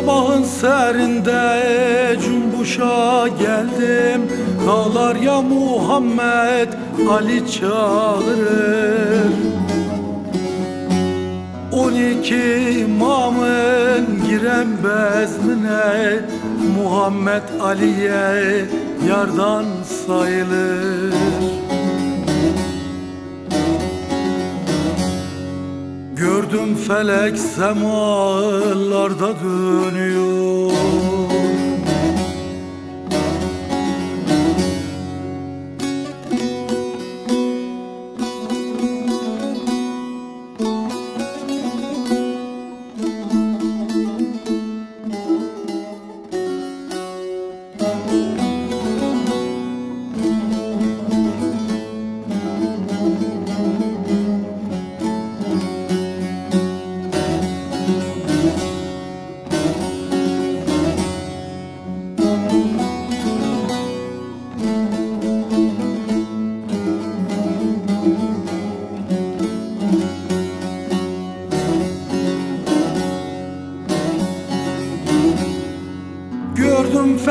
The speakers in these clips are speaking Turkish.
Ellerinde cümbuşa geldim. Dağlar ya Muhammed Ali çağırır. On iki imamın giren bezmine Muhammed Ali'ye yardan sayılır Gördüm felek semalarda dönüyor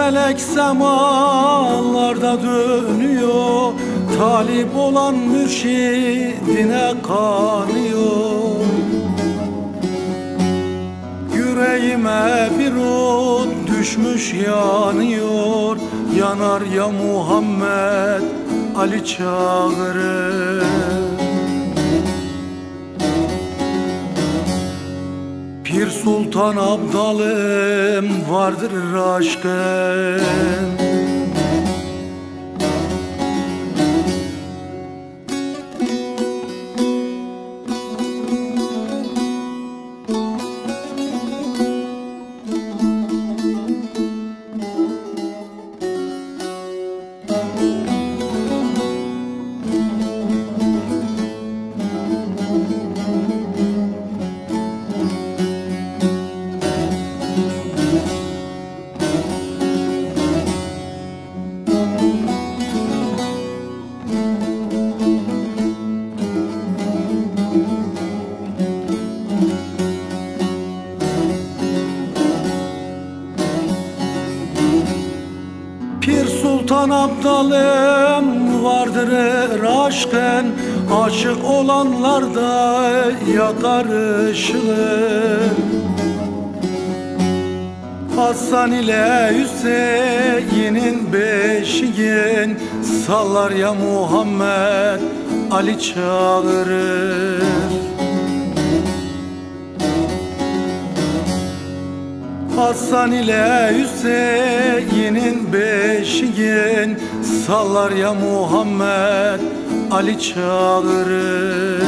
felek semalarda dönüyor. Talip olan mürşidine kanıyor. Yüreğime bir ot düşmüş yanıyor. Yanar ya Muhammed Ali çağırır Pir Sultan Abdalım vardır aşkın Pir Sultan Abdalım vardır aşkın Aşık olanlar da yakar ışığı Hasan ile Hüseyin'in beşiğin Sallar ya Muhammed Ali çağırır. Hasan ile Hüseyin'in beşiğin Sallar ya Muhammed Ali çağırır